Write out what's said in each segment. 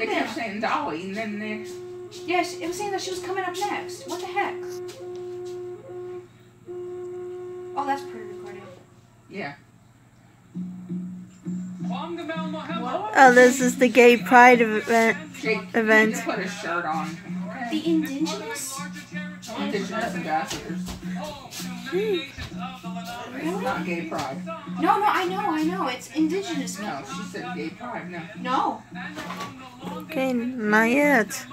They kept saying Dolly, and then they. Yes, it was saying that she was coming up next. What the heck? Oh, that's pre-recorded. Yeah. Oh, this is the gay pride event. Jake, Event. You put a shirt on. The indigenous? Indigenous ambassadors. It's not gay pride. No, no, I know, I know. It's indigenous. No, she said gay pride. No. No. Okay, not yet.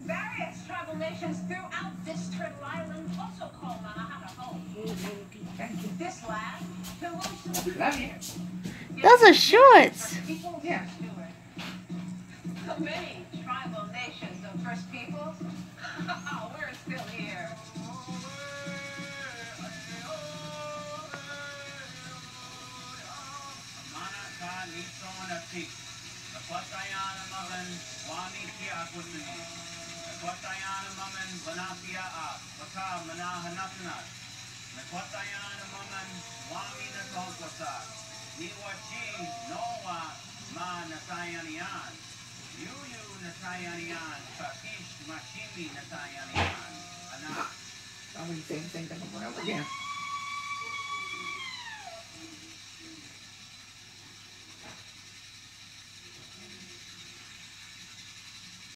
Various tribal nations throughout this turtle island also call Manhattan home. This land belongs to the Love you. Those are shorts. Yeah. The many tribal nations of First Peoples. We're still here. Mana ka nitro na tik. Nakwatayana magan wani ki akwatani. Nakwatayana magan banapia a baka manahanapnat. Nakwatayana magan wami na kongkwasa. Niwachi nowa ma natayanian. Yuyu nasaya niyan, Takish Mashimi nasaya niyan, anak. Tama yung same-same ka pa mga